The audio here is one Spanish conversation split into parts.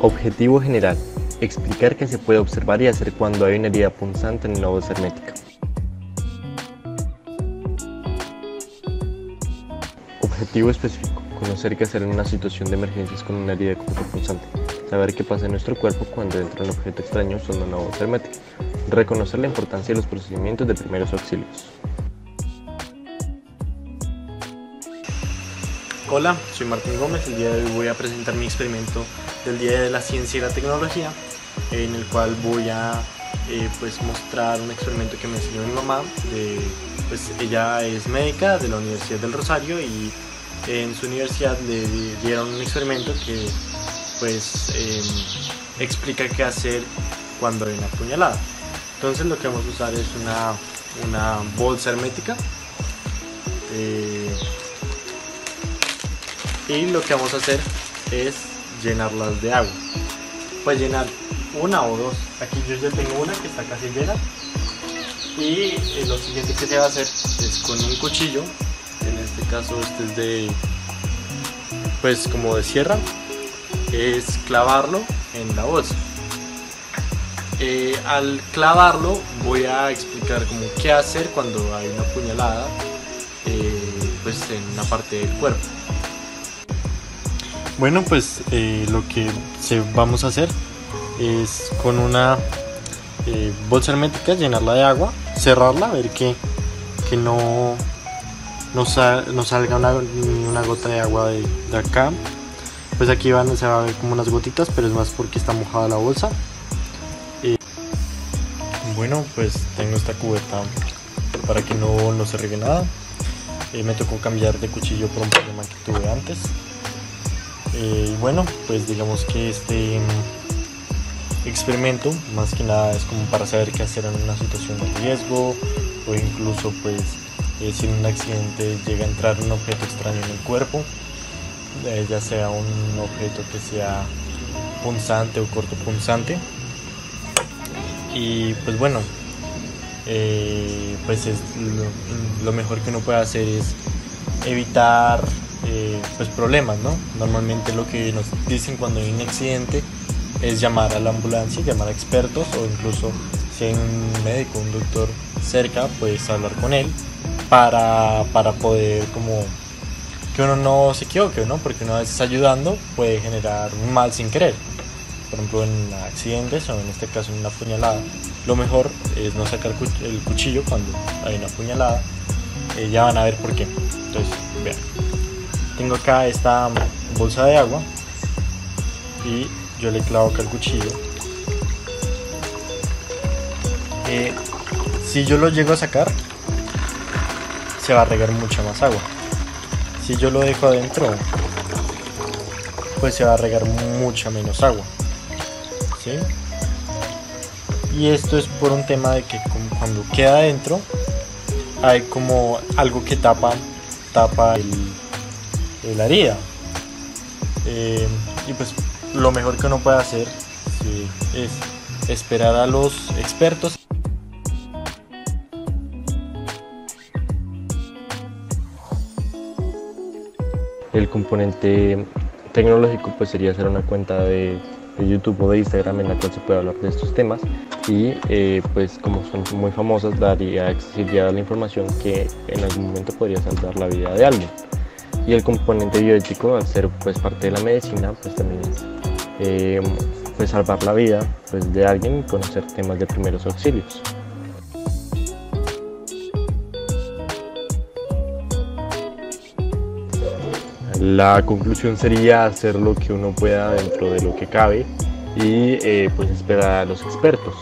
Objetivo general. Explicar qué se puede observar y hacer cuando hay una herida punzante en la bolsa hermética. Objetivo específico. Conocer qué hacer en una situación de emergencias con una herida punzante. Saber qué pasa en nuestro cuerpo cuando entra un objeto extraño usando una bolsa hermética. Reconocer la importancia de los procedimientos de primeros auxilios. Hola, soy Martín Gómez. El día de hoy voy a presentar mi experimento del Día de la Ciencia y la Tecnología, en el cual voy a eh, pues mostrar un experimento que me enseñó mi mamá. Pues ella es médica de la Universidad del Rosario y en su universidad le dieron un experimento que pues em, explica qué hacer cuando hay una puñalada. Entonces lo que vamos a usar es una, una bolsa hermética. Eh, y lo que vamos a hacer es llenarlas de agua. Puedes llenar una o dos. Aquí yo ya tengo una que está casi llena. Y eh, lo siguiente que se va a hacer es con un cuchillo. Este caso este es de pues como de sierra. Es clavarlo en la bolsa. Eh, al clavarlo voy a explicar como qué hacer cuando hay una puñalada eh, pues en una parte del cuerpo. Bueno, pues eh, lo que vamos a hacer es con una bolsa hermética llenarla de agua, cerrarla, ver que, que no, no, salga una, una, gota de agua de, acá. Pues aquí van, se va a ver como unas gotitas, pero es más porque está mojada la bolsa. bueno, pues tengo esta cubeta para que no, no se riegue nada. Eh, me tocó cambiar de cuchillo por un problema que tuve antes. Eh, y bueno, pues digamos que este experimento más que nada es como para saber qué hacer en una situación de riesgo o incluso pues eh, si en un accidente llega a entrar un objeto extraño en el cuerpo, eh, ya sea un objeto que sea punzante o corto punzante. Y pues bueno, pues es lo mejor que uno puede hacer es evitar eh, pues problemas, ¿no? Normalmente lo que nos dicen cuando hay un accidente es llamar a la ambulancia, llamar a expertos o incluso si hay un médico, un doctor cerca, puedes hablar con él para, para poder como que uno no se equivoque, ¿no? Porque una vez ayudando puede generar un mal sin querer. Por ejemplo, en accidentes o en este caso en una puñalada, lo mejor es no sacar el cuchillo cuando hay una puñalada. Eh, ya van a ver por qué. Entonces, vean tengo acá esta bolsa de agua y yo le clavo acá el cuchillo eh, si yo lo llego a sacar se va a regar mucha más agua si yo lo dejo adentro pues se va a regar mucha menos agua y esto es por un tema de que cuando queda adentro hay como algo que tapa tapa el la. Eh, y pues lo mejor que uno puede hacer es esperar a los expertos. El componente tecnológico pues sería hacer una cuenta de, YouTube o de Instagram en la cual se puede hablar de estos temas y eh, pues como son muy famosas daría accesibilidad a la información que en algún momento podría salvar la vida de alguien. Y el componente bioético al ser pues parte de la medicina pues también es eh, pues salvar la vida pues de alguien y conocer temas de primeros auxilios la conclusión sería hacer lo que uno pueda dentro de lo que cabe y eh, pues esperar a los expertos.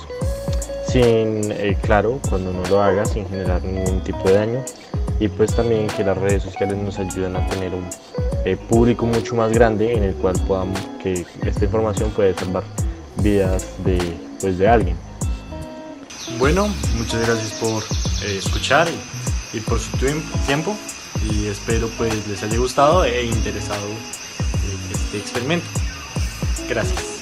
Sin eh, claro cuando no lo haga sin generar ningún tipo de daño. Y pues también que las redes sociales nos ayudan a tener un eh, público mucho más grande en el cual podamos que esta información puede salvar vidas de, pues, de alguien. Bueno, muchas gracias por eh, escuchar y, por su tiempo y espero pues les haya gustado e interesado eh, este experimento. Gracias.